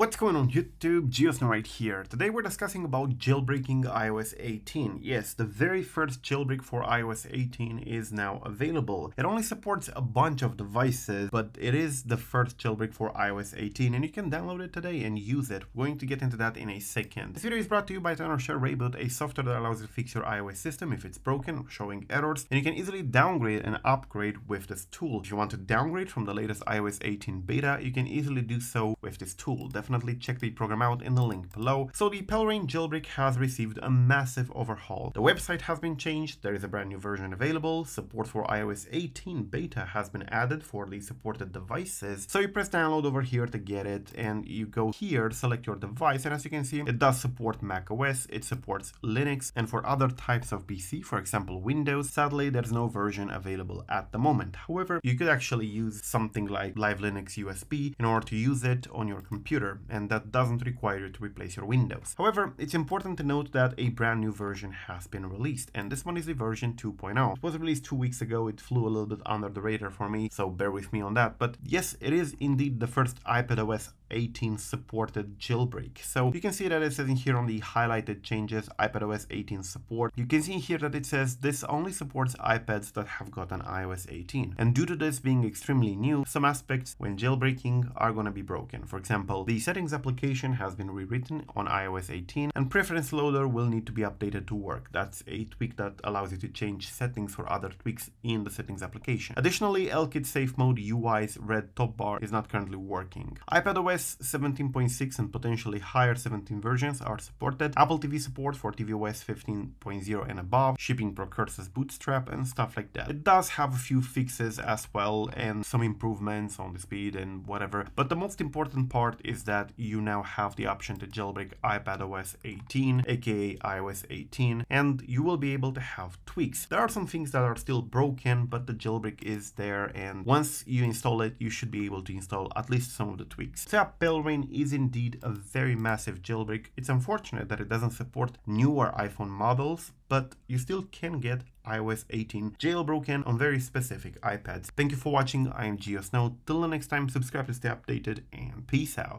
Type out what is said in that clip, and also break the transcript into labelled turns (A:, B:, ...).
A: What's going on YouTube? GeoSn0w right here. Today we're discussing about jailbreaking iOS 18. Yes, the very first jailbreak for iOS 18 is now available. It only supports a bunch of devices, but it is the first jailbreak for iOS 18 and you can download it today and use it. We're going to get into that in a second. This video is brought to you by Tenorshare ReiBoot, a software that allows you to fix your iOS system if it's broken showing errors, and you can easily downgrade and upgrade with this tool. If you want to downgrade from the latest iOS 18 beta, you can easily do so with this tool. Definitely definitely check the program out in the link below. So the palera1n jailbreak has received a massive overhaul. The website has been changed, there is a brand new version available, support for iOS 18 beta has been added for the supported devices. So you press download over here to get it and you go here, select your device and as you can see it does support Mac OS, it supports Linux and for other types of PC, for example Windows, sadly there's no version available at the moment. However, you could actually use something like Live Linux USB in order to use it on your computer and that doesn't require you to replace your Windows. However, it's important to note that a brand new version has been released, and this one is the version 2.0. It was released two weeks ago, it flew a little bit under the radar for me, so bear with me on that. But yes, it is indeed the first iPadOS 18 supported jailbreak. So you can see that it says in here on the highlighted changes iPadOS 18 support. You can see here that it says this only supports iPads that have gotten iOS 18. And due to this being extremely new, some aspects when jailbreaking are going to be broken. For example, the settings application has been rewritten on iOS 18 and preference loader will need to be updated to work. That's a tweak that allows you to change settings for other tweaks in the settings application. Additionally, ElleKit Safe Mode UI's red top bar is not currently working. iPadOS 17.6 and potentially higher 17 versions are supported. Apple TV support for tvOS 15.0 and above, shipping Procursus Bootstrap and stuff like that. It does have a few fixes as well and some improvements on the speed and whatever, but the most important part is that you now have the option to jailbreak iPadOS 18, aka iOS 18, and you will be able to have tweaks. There are some things that are still broken, but the jailbreak is there, and once you install it, you should be able to install at least some of the tweaks. So yeah, palera1n is indeed a very massive jailbreak. It's unfortunate that it doesn't support newer iPhone models, but you still can get iOS 18 jailbroken on very specific iPads. Thank you for watching, I am GeoSn0w. Till the next time, subscribe to stay updated, and peace out.